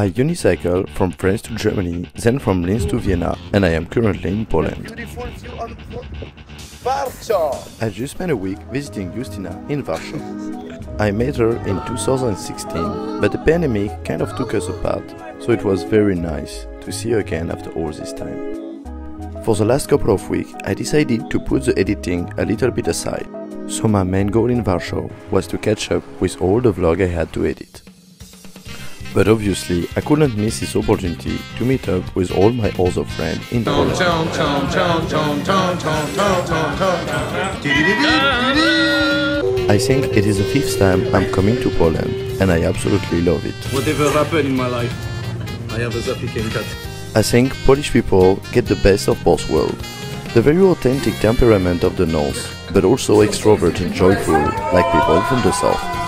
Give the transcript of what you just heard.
I unicycle from France to Germany, then from Linz to Vienna, and I am currently in Poland. I just spent a week visiting Justina in Warsaw. I met her in 2016, but the pandemic kind of took us apart, so it was very nice to see her again after all this time. For the last couple of weeks, I decided to put the editing a little bit aside, so my main goal in Warsaw was to catch up with all the vlog I had to edit. But obviously, I couldn't miss this opportunity to meet up with all my other friends in Poland. I think it is the fifth time I'm coming to Poland, and I absolutely love it. Whatever happened in my life, I have a zapiekanka. I think Polish people get the best of both worlds. The very authentic temperament of the north, but also extrovert and joyful, like people from the south.